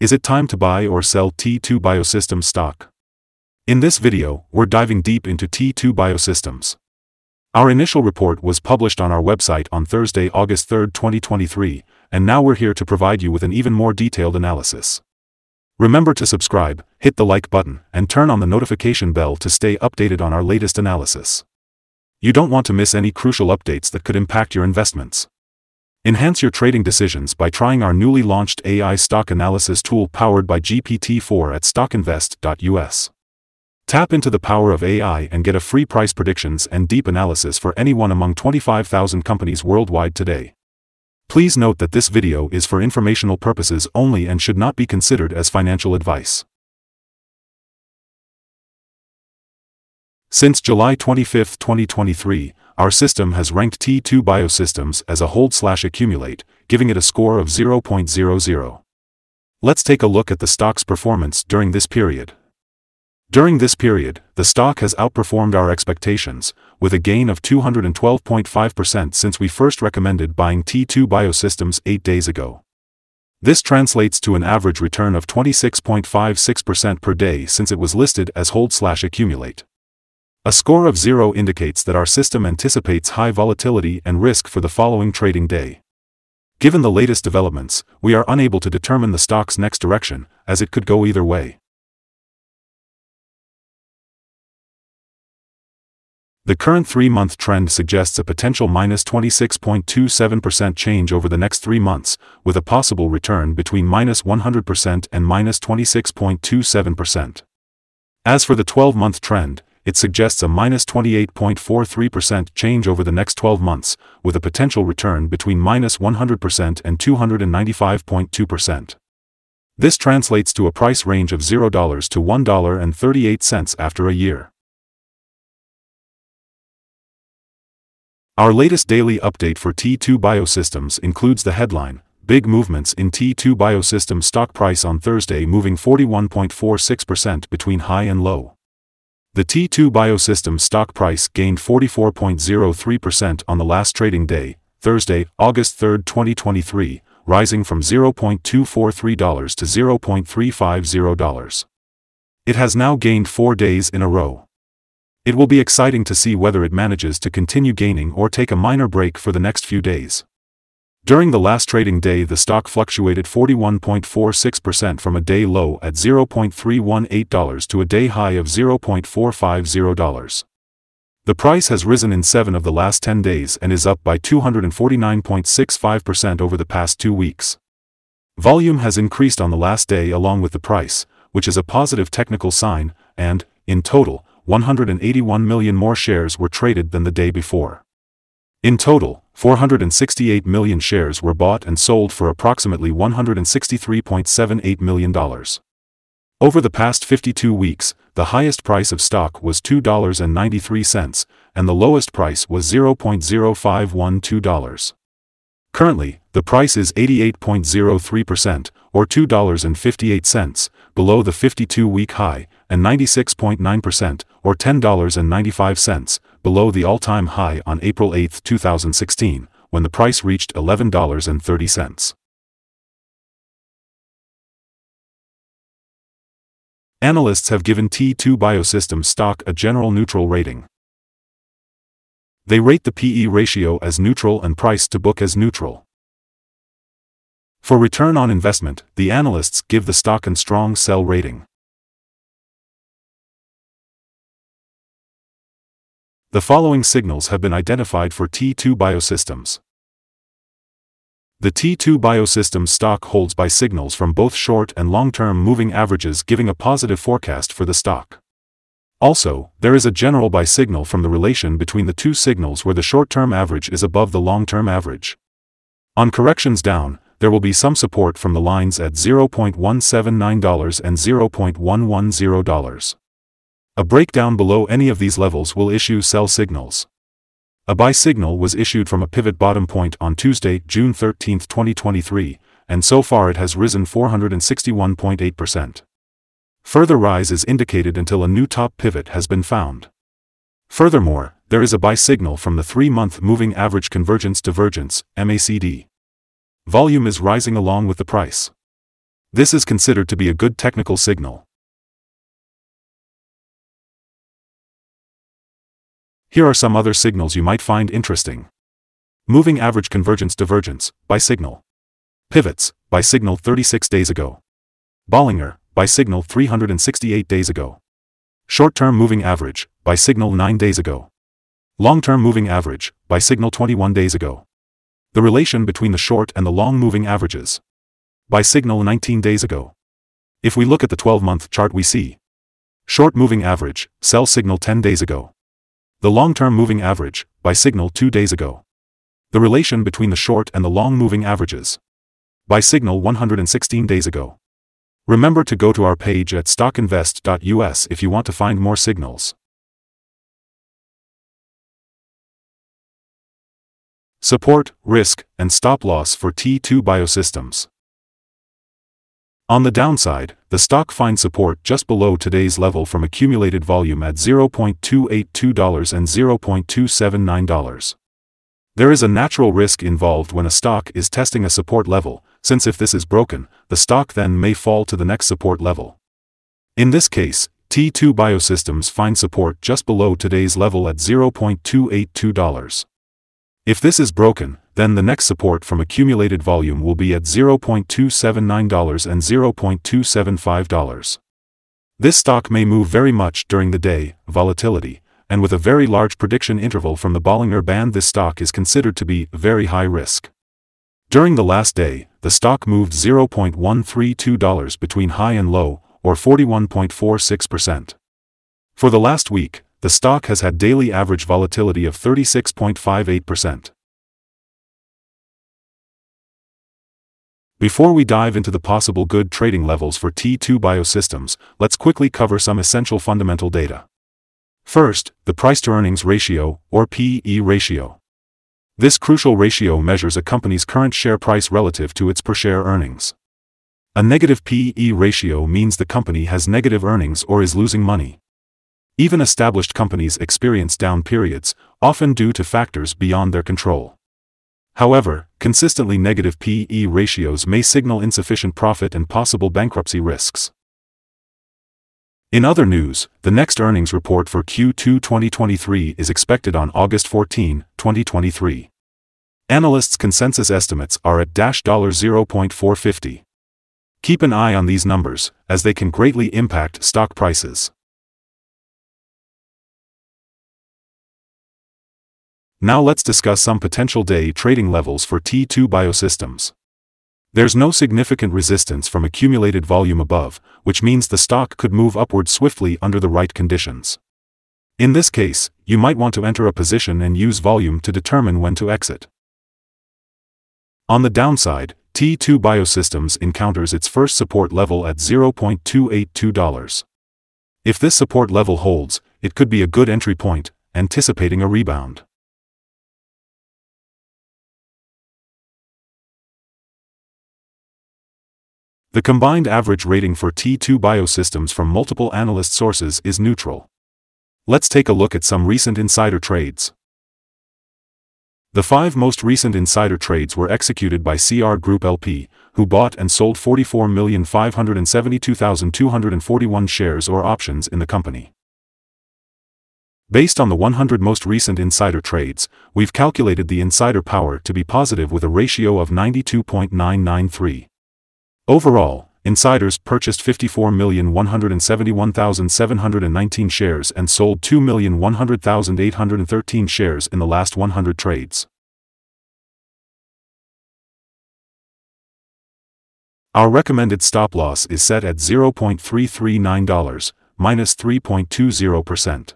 Is it time to buy or sell T2 Biosystems stock? In this video, we're diving deep into T2 Biosystems. Our initial report was published on our website on Thursday, August 3, 2023, and now we're here to provide you with an even more detailed analysis. Remember to subscribe, hit the like button, and turn on the notification bell to stay updated on our latest analysis. You don't want to miss any crucial updates that could impact your investments. Enhance your trading decisions by trying our newly launched AI stock analysis tool powered by GPT-4 at stockinvest.us. Tap into the power of AI and get a free price predictions and deep analysis for anyone among 25,000 companies worldwide today. Please note that this video is for informational purposes only and should not be considered as financial advice. Since July 25, 2023, our system has ranked T2 Biosystems as a hold slash accumulate, giving it a score of 0.00. Let's take a look at the stock's performance during this period. During this period, the stock has outperformed our expectations, with a gain of 212.5% since we first recommended buying T2 Biosystems 8 days ago. This translates to an average return of 26.56% per day since it was listed as hold-slash-accumulate. A score of zero indicates that our system anticipates high volatility and risk for the following trading day. Given the latest developments, we are unable to determine the stock's next direction, as it could go either way. The current three-month trend suggests a potential minus 26.27% change over the next three months, with a possible return between minus 100% and minus 26.27%. As for the 12-month trend, it suggests a minus 28.43% change over the next 12 months, with a potential return between minus 100% and 295.2%. This translates to a price range of $0 to $1.38 after a year. Our latest daily update for T2 Biosystems includes the headline, Big Movements in T2 Biosystems stock price on Thursday moving 41.46% between high and low. The T2 Biosystems stock price gained 44.03% on the last trading day, Thursday, August 3, 2023, rising from $0.243 to $0.350. It has now gained four days in a row. It will be exciting to see whether it manages to continue gaining or take a minor break for the next few days. During the last trading day the stock fluctuated 41.46% from a day low at $0.318 to a day high of $0.450. The price has risen in 7 of the last 10 days and is up by 249.65% over the past two weeks. Volume has increased on the last day along with the price, which is a positive technical sign, and, in total, 181 million more shares were traded than the day before. In total, 468 million shares were bought and sold for approximately $163.78 million. Over the past 52 weeks, the highest price of stock was $2.93, and the lowest price was $0.0512. Currently, the price is 88.03%, or $2.58, below the 52-week high, and 96.9%, or $10.95, below the all-time high on April 8, 2016, when the price reached $11.30. Analysts have given T2 Biosystems stock a general neutral rating. They rate the PE ratio as neutral and price to book as neutral. For return on investment, the analysts give the stock a strong sell rating. The following signals have been identified for T2 Biosystems. The T2 Biosystems stock holds buy signals from both short and long-term moving averages giving a positive forecast for the stock. Also, there is a general buy signal from the relation between the two signals where the short-term average is above the long-term average. On corrections down, there will be some support from the lines at $0.179 and $0.110. A breakdown below any of these levels will issue sell signals. A buy signal was issued from a pivot bottom point on Tuesday, June 13, 2023, and so far it has risen 461.8%. Further rise is indicated until a new top pivot has been found. Furthermore, there is a buy signal from the 3-month Moving Average Convergence Divergence, MACD. Volume is rising along with the price. This is considered to be a good technical signal. Here are some other signals you might find interesting. Moving average convergence divergence, buy signal. Pivots, buy signal 36 days ago. Bollinger, buy signal 368 days ago. Short-term moving average, buy signal 9 days ago. Long-term moving average, buy signal 21 days ago. The relation between the short and the long moving averages. Buy signal 19 days ago. If we look at the 12-month chart we see. Short moving average, sell signal 10 days ago. The long-term moving average, buy signal 2 days ago. The relation between the short and the long moving averages. Buy signal 116 days ago. Remember to go to our page at stockinvest.us if you want to find more signals. Support, risk, and stop loss for T2 Biosystems. On the downside, the stock finds support just below today's level from accumulated volume at $0.282 and $0.279. There is a natural risk involved when a stock is testing a support level, since if this is broken, the stock then may fall to the next support level. In this case, T2 Biosystems finds support just below today's level at $0.282. If this is broken, then the next support from accumulated volume will be at $0.279 and $0.275. This stock may move very much during the day, volatility, and with a very large prediction interval from the Bollinger Band this stock is considered to be very high risk. During the last day, the stock moved $0.132 between high and low, or 41.46%. For the last week, the stock has had daily average volatility of 36.58%. Before we dive into the possible good trading levels for T2 Biosystems, let's quickly cover some essential fundamental data. First, the price-to-earnings ratio, or PE ratio. This crucial ratio measures a company's current share price relative to its per-share earnings. A negative PE ratio means the company has negative earnings or is losing money. Even established companies experience down periods, often due to factors beyond their control. However, consistently negative PE ratios may signal insufficient profit and possible bankruptcy risks. In other news, the next earnings report for Q2 2023 is expected on August 14, 2023. Analysts' consensus estimates are at $0.450. Keep an eye on these numbers, as they can greatly impact stock prices. Now let's discuss some potential day trading levels for T2 Biosystems. There's no significant resistance from accumulated volume above, which means the stock could move upward swiftly under the right conditions. In this case, you might want to enter a position and use volume to determine when to exit. On the downside, T2 Biosystems encounters its first support level at $0.282. If this support level holds, it could be a good entry point, anticipating a rebound. The combined average rating for T2 Biosystems from multiple analyst sources is neutral. Let's take a look at some recent insider trades. The five most recent insider trades were executed by CR Group LP, who bought and sold 44,572,241 shares or options in the company. Based on the 100 most recent insider trades, we've calculated the insider power to be positive with a ratio of 92.993. Overall, insiders purchased 54,171,719 shares and sold 2,100,813 shares in the last 100 trades. Our recommended stop loss is set at $0.339, minus 3.20%.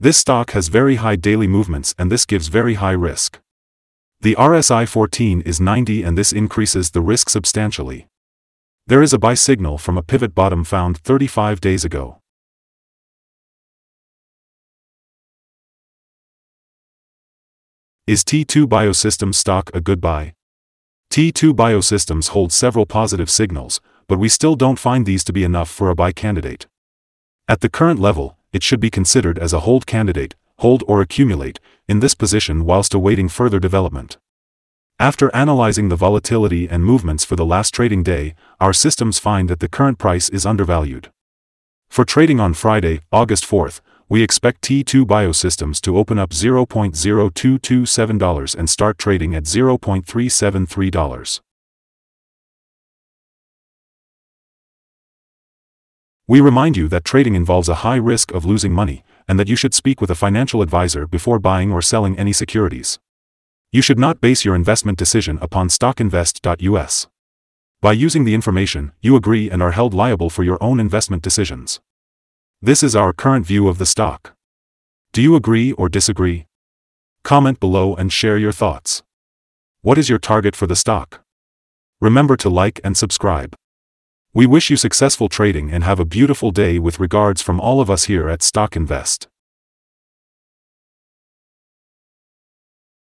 This stock has very high daily movements and this gives very high risk. The RSI 14 is 90 and this increases the risk substantially. There is a buy signal from a pivot bottom found 35 days ago. Is T2 Biosystems stock a good buy? T2 Biosystems holds several positive signals, but we still don't find these to be enough for a buy candidate. At the current level, it should be considered as a hold candidate, hold or accumulate, in this position whilst awaiting further development. After analyzing the volatility and movements for the last trading day, our systems find that the current price is undervalued. For trading on Friday, August 4th, we expect T2 Biosystems to open up $0.0227 and start trading at $0.373. We remind you that trading involves a high risk of losing money, and that you should speak with a financial advisor before buying or selling any securities. You should not base your investment decision upon stockinvest.us. By using the information, you agree and are held liable for your own investment decisions. This is our current view of the stock. Do you agree or disagree? Comment below and share your thoughts. What is your target for the stock? Remember to like and subscribe. We wish you successful trading and have a beautiful day with regards from all of us here at Stock Invest.